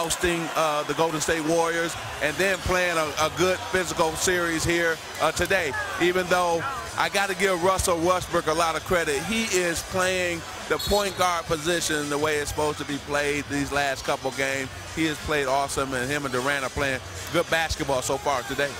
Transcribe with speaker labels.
Speaker 1: hosting uh, the Golden State Warriors and then playing a, a good physical series here uh, today. Even though I got to give Russell Westbrook a lot of credit. He is playing the point guard position the way it's supposed to be played these last couple games. He has played awesome, and him and Durant are playing good basketball so far today.